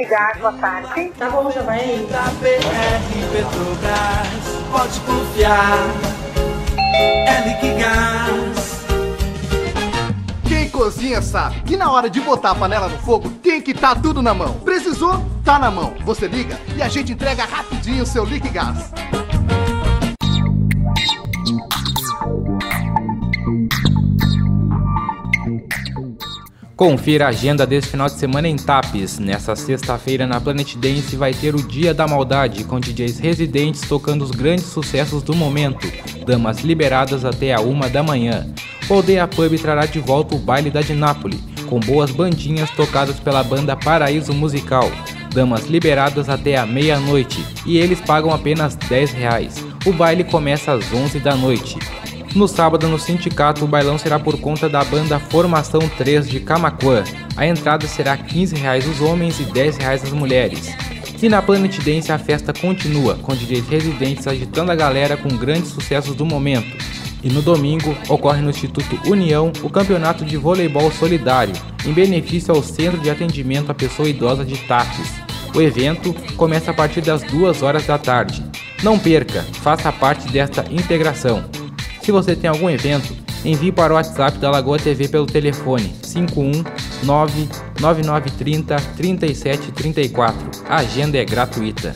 liquigar, boa tarde. Tá bom, já vai aí. Da BR Petrobras, pode confiar. É Liquigás. Quem cozinha sabe que na hora de botar a panela no fogo tem que estar tudo na mão. Precisou? Tá na mão. Você liga e a gente entrega rapidinho o seu Liquigás. Confira a agenda desse final de semana em Tapes. Nessa sexta-feira na Planet Dance vai ter o Dia da Maldade, com DJs residentes tocando os grandes sucessos do momento, damas liberadas até a uma da manhã. O Aldeia Pub trará de volta o baile da Dinápoli, com boas bandinhas tocadas pela banda Paraíso Musical, damas liberadas até a meia-noite, e eles pagam apenas 10 reais. O baile começa às 11 da noite. No sábado, no sindicato, o bailão será por conta da banda Formação 3 de Camacuã. A entrada será 15 reais os homens e 10 reais as mulheres. E na Planet Dance a festa continua, com DJs residentes agitando a galera com grandes sucessos do momento. E no domingo ocorre no Instituto União o Campeonato de Voleibol Solidário, em benefício ao Centro de Atendimento à Pessoa Idosa de Tapes. O evento começa a partir das 2 horas da tarde. Não perca, faça parte desta integração. Se você tem algum evento, envie para o WhatsApp da Lagoa TV pelo telefone 519 9930 3734. A agenda é gratuita.